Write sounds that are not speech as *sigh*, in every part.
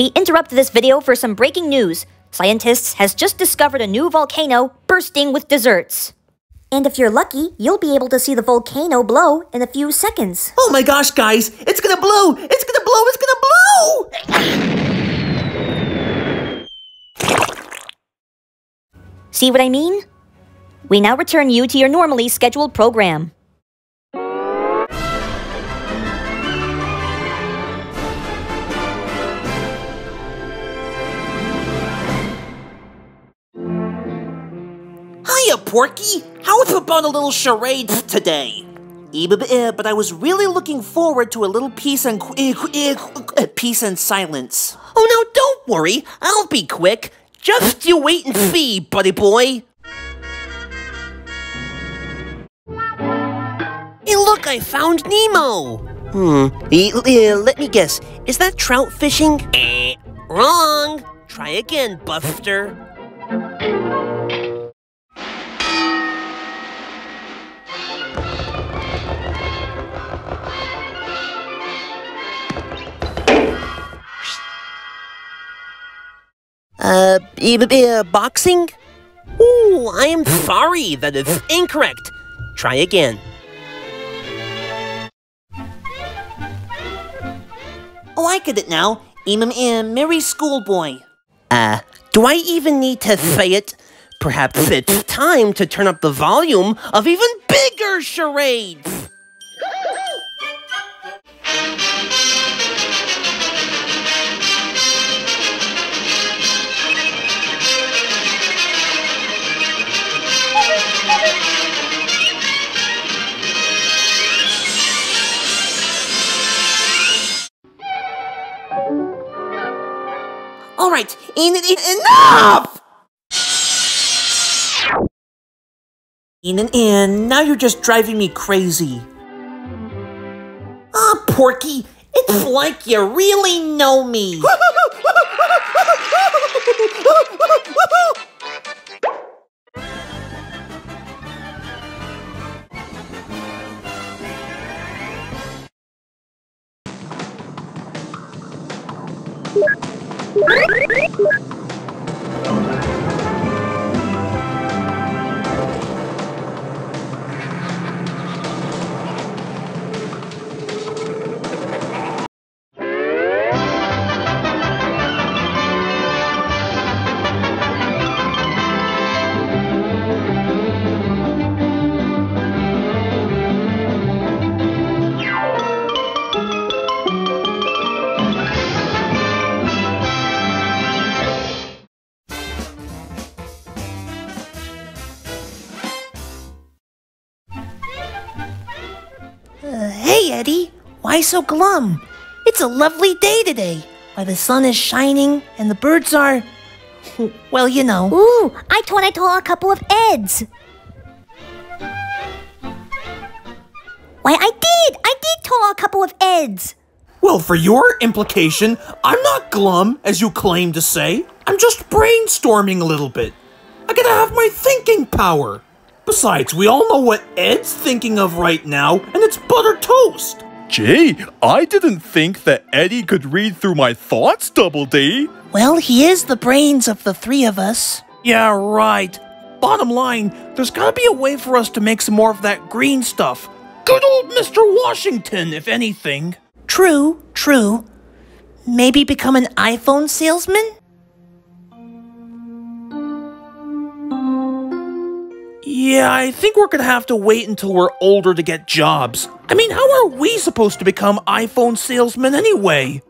We interrupt this video for some breaking news. Scientists has just discovered a new volcano bursting with desserts. And if you're lucky, you'll be able to see the volcano blow in a few seconds. Oh my gosh, guys! It's gonna blow! It's gonna blow! It's gonna blow! See what I mean? We now return you to your normally scheduled program. Porky! How about a little charade today? But I was really looking forward to a little peace and eh, eh, eh, peace and silence. Oh, now don't worry. I'll be quick. Just you wait and see, buddy boy. Hey, look! I found Nemo. Hmm. let me guess. Is that trout fishing? Wrong. Try again, Buster. Uh, eh, boxing? Ooh, I am sorry. That is incorrect. Try again. Oh, I get it now. I'm a merry schoolboy. Uh, do I even need to say it? Perhaps it's time to turn up the volume of even bigger charades. En- en- enough! En- en- now you're just driving me crazy. Ah, Porky, it's like you really know me. *laughs* Thank you. Hey, Eddy. Why so glum? It's a lovely day today. Why, the sun is shining and the birds are. *laughs* Well, you know. Ooh, I thought I told a couple of Eds. Why, I did! I did tell a couple of Eds. Well, for your implication, I'm not glum, as you claim to say. I'm just brainstorming a little bit. I gotta have my thinking power. Besides, we all know what Ed's thinking of right now, and it's butter toast. Gee, I didn't think that Eddy could read through my thoughts, Double D. Well, he is the brains of the three of us. Yeah, right. Bottom line, there's gotta be a way for us to make some more of that green stuff. Good old Mr. Washington, if anything. True, true. Maybe become an iPhone salesman? Yeah, I think we're gonna have to wait until we're older to get jobs. I mean, how are we supposed to become iPhone salesmen anyway?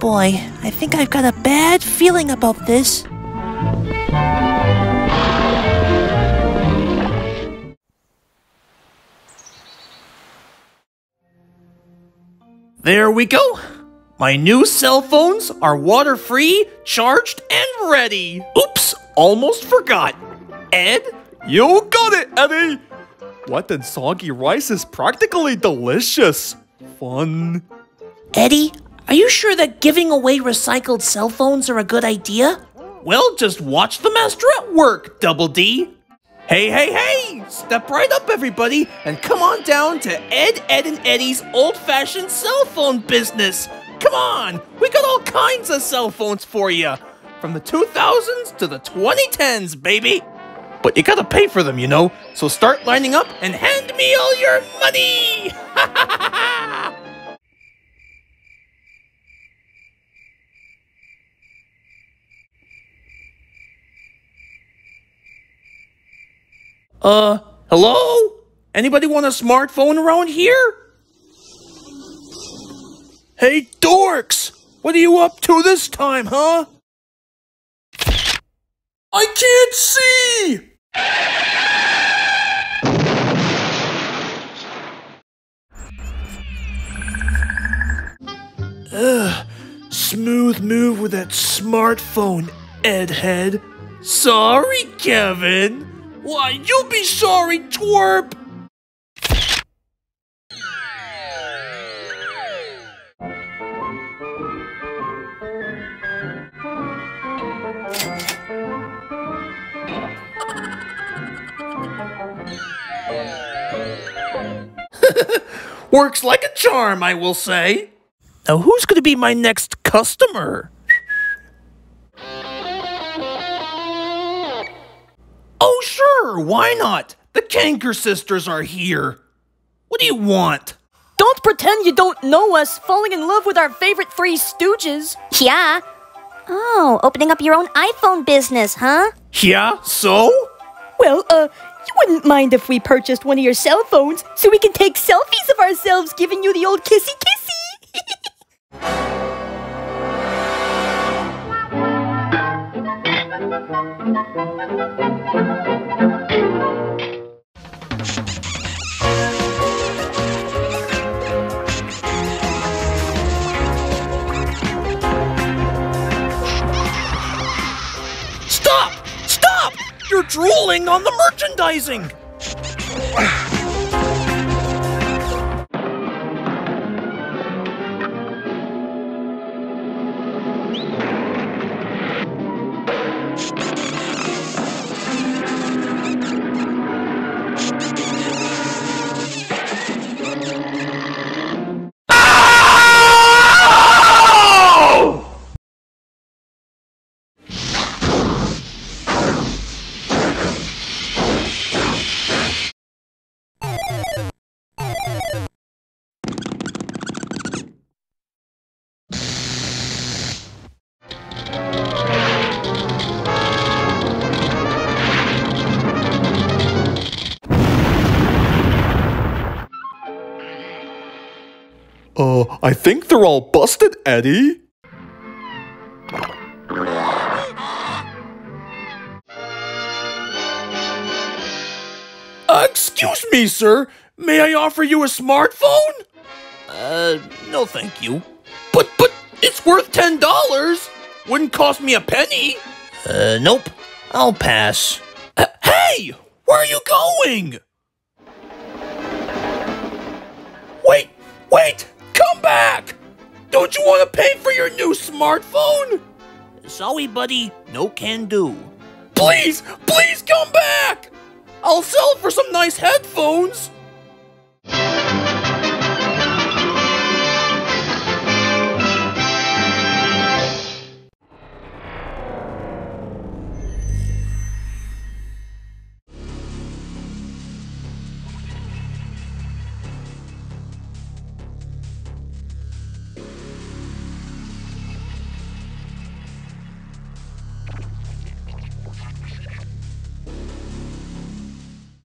Boy, I think I've got a bad feeling about this. There we go. My new cell phones are water free, charged, and ready. Oops, almost forgot. Ed, You got it, Eddy! Wet and soggy rice is practically delicious. Fun. Eddy, are you sure that giving away recycled cell phones are a good idea? Well, just watch the master at work, Double D. Hey, hey, hey! Step right up, everybody, and come on down to Ed, Ed, and Eddy's old-fashioned cell phone business. Come on, we got all kinds of cell phones for you, from the 2000s to the 2010s, baby. But you gotta pay for them, you know. So start lining up and hand me all your money. *laughs* uh, hello? Anybody want a smartphone around here? Hey, dorks! What are you up to this time, huh? I can't see! Ugh, smooth move with that smartphone, Edhead. Sorry, Kevin. Why, you'll be sorry, twerp. *laughs* Works like a charm, I will say. Now, who's going to be my next customer? Sure, why not? The Kanker sisters are here. What do you want? Don't pretend you don't know us, falling in love with our favorite three stooges. Yeah. Oh, opening up your own iPhone business, huh? Yeah, so? Well, uh, you wouldn't mind if we purchased one of your cell phones so we can take selfies of ourselves giving you the old kissy kissy. Stop! *laughs* Stop! You're drooling on the merchandising! Uh, I think they're all busted, Eddy. Uh, excuse me, sir. May I offer you a smartphone? Uh, no thank you. But, but, it's worth ten dollars. Wouldn't cost me a penny. Uh, nope. I'll pass. Uh, hey! Where are you going? Wait, wait! Back! Don't you want to pay for your new smartphone? Sorry, buddy. No can do. Please, please come back! I'll sell it for some nice headphones.